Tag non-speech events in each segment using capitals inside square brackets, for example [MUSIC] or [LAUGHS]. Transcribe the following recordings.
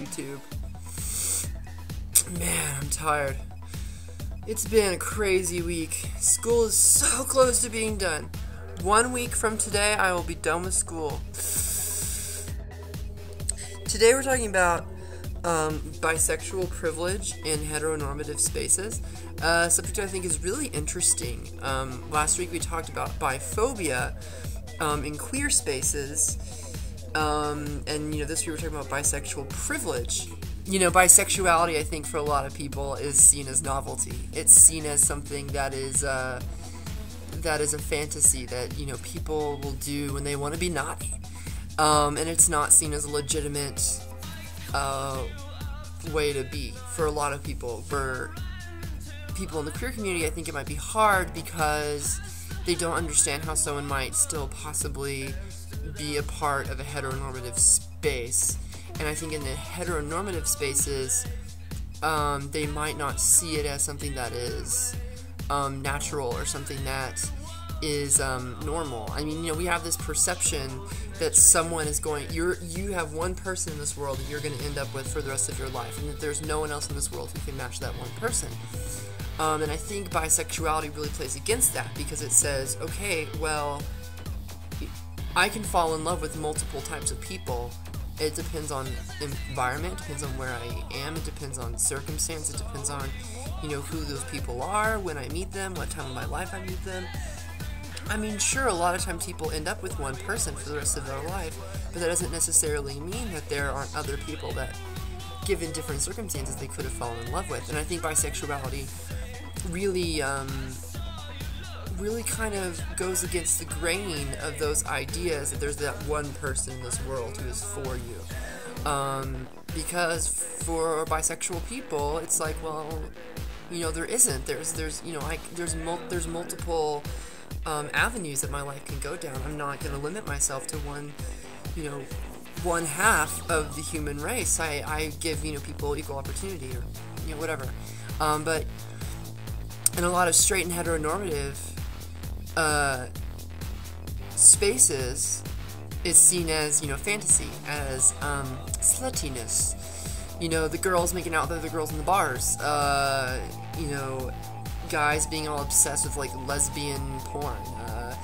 YouTube. Man, I'm tired. It's been a crazy week. School is so [LAUGHS] close to being done. One week from today, I will be done with school. Today, we're talking about um, bisexual privilege in heteronormative spaces. A subject I think is really interesting. Um, last week, we talked about biphobia um, in queer spaces. Um, and you know, this week we're talking about bisexual privilege you know, bisexuality, I think, for a lot of people is seen as novelty. It's seen as something that is uh, that is a fantasy that you know people will do when they want to be naughty, um, and it's not seen as a legitimate uh, way to be for a lot of people. For people in the queer community, I think it might be hard because they don't understand how someone might still possibly be a part of a heteronormative space and I think in the heteronormative spaces, um, they might not see it as something that is um, natural or something that is um, normal. I mean, you know, we have this perception that someone is going. You're you have one person in this world that you're going to end up with for the rest of your life, and that there's no one else in this world who can match that one person. Um, and I think bisexuality really plays against that because it says, okay, well, I can fall in love with multiple types of people, it depends on environment, it depends on where I am, it depends on circumstance, it depends on, you know, who those people are, when I meet them, what time of my life I meet them. I mean, sure, a lot of times people end up with one person for the rest of their life, but that doesn't necessarily mean that there aren't other people that, given different circumstances, they could have fallen in love with. And I think bisexuality really um, really kind of goes against the grain of those ideas that there's that one person in this world who is for you. Um, because for bisexual people, it's like, well, you know, there isn't. There's, there's, you know, I, there's, mul- there's multiple um, avenues that my life can go down. I'm not going to limit myself to one, you know, one half of the human race. I, I give, you know, people equal opportunity or, you know, whatever. Um, but in a lot of straight and heteronormative uh, spaces is seen as you know fantasy, as um, sluttiness. You know, the girls making out with other girls in the bars. Uh, you know, guys being all obsessed with like lesbian porn. Uh,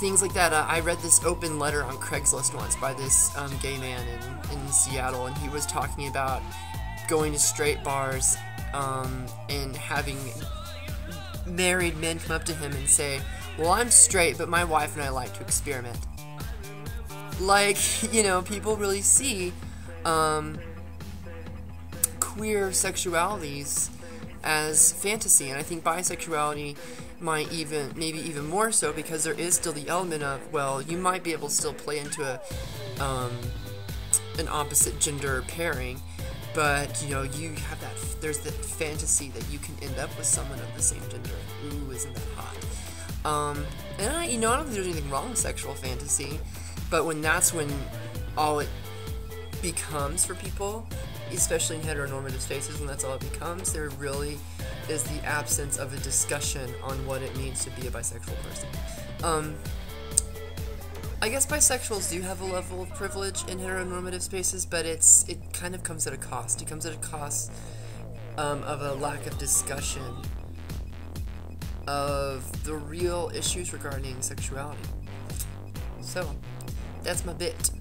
things like that. Uh, I read this open letter on Craigslist once by this um, gay man in, in Seattle, and he was talking about going to straight bars um, and having married men come up to him and say, Well, I'm straight, but my wife and I like to experiment. Like, [LAUGHS] you know, people really see um, queer sexualities as fantasy, and I think bisexuality might even, maybe even more so, because there is still the element of, well, you might be able to still play into a, um, an opposite gender pairing, but you know you have that there's that fantasy that you can end up with someone of the same gender. Ooh isn't that hot? Um, and I, you know i don't think there's anything wrong with sexual fantasy but when that's when all it becomes for people especially in heteronormative spaces when that's all it becomes there really is the absence of a discussion on what it means to be a bisexual person. Um, I guess bisexuals do have a level of privilege in heteronormative spaces, but it's it kind of comes at a cost. It comes at a cost um, of a lack of discussion of the real issues regarding sexuality. So, that's my bit.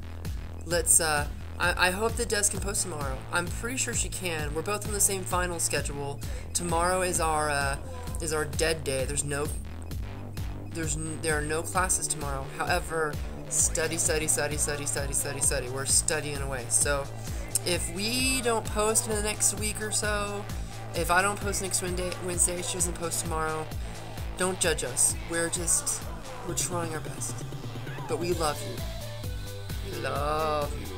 Let's. Uh, I, I hope that Des can post tomorrow. I'm pretty sure she can. We're both on the same final schedule. Tomorrow is our uh, is our dead day. There's no there's there are no classes tomorrow. However, study, study, study, study, study, study, study. We're studying away. So, if we don't post in the next week or so, if I don't post next Wednesday, she doesn't post tomorrow, don't judge us. We're just we're trying our best. But we love you. We love you.